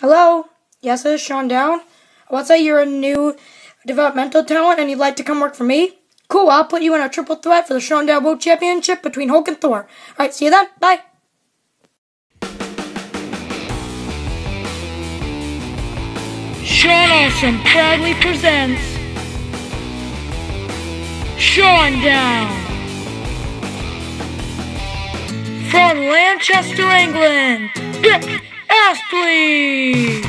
Hello? Yes, this is Shawn Down. Let's say you're a new developmental talent and you'd like to come work for me. Cool, I'll put you in a triple threat for the Shawn Down World Championship between Hulk and Thor. Alright, see you then. Bye. Shawn Awesome proudly presents Shawn Down from Lancaster, England, Astley.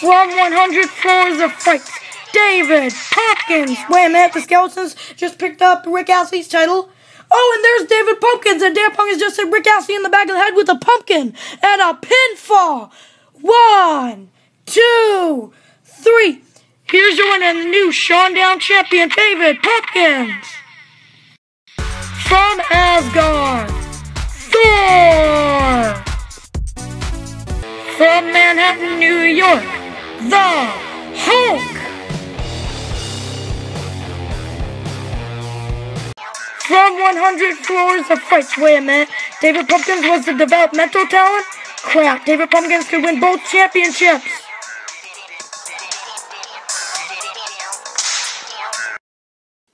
From 100 Floors of Fright, David Pumpkins. Wait a minute, the Skeletons just picked up Rick Astley's title. Oh, and there's David Pumpkins, and David Pumpkins just hit Rick Astley in the back of the head with a pumpkin and a pinfall. One, two, three. Here's your winner and the new Shawn Down champion, David Pumpkins. From Manhattan, New York, the Hulk. From 100 Floors of Frights. Wait a minute. David Pumpkins was the developmental talent? Crap. David Pumpkins could win both championships.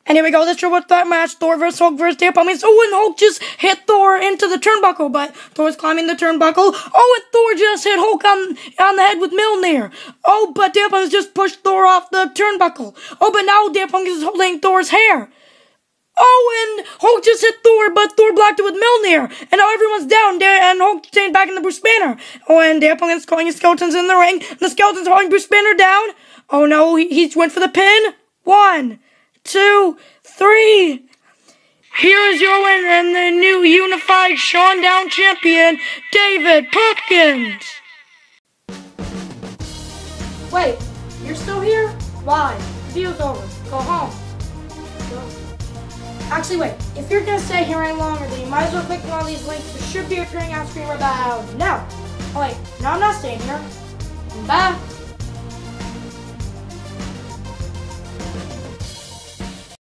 And here we go, Let's this triple threat match, Thor versus Hulk versus David Pumpkins. Oh, and Hulk just hit Thor into the turnbuckle, but Thor's climbing the turnbuckle. Oh, and Thor just hit Hulk on, on the head with Mjolnir. Oh, but Pumpkins just pushed Thor off the turnbuckle. Oh, but now David is holding Thor's hair. Oh, and Hulk just hit Thor, but Thor blocked it with Mjolnir. And now everyone's down, and Hulk staying back in the Bruce Banner. Oh, and David Pumpkins calling his skeletons in the ring. And the skeletons are holding Bruce Banner down. Oh no, he, he went for the pin. One two, three. Here's your winner and the new unified Shawn Down champion, David Pumpkins. Wait, you're still here? Why? The deal's over. Go home. Actually, wait. If you're gonna stay here any longer, then you might as well click one of these links that should be appearing on screen right now. Oh wait, no, I'm not staying here. Bye.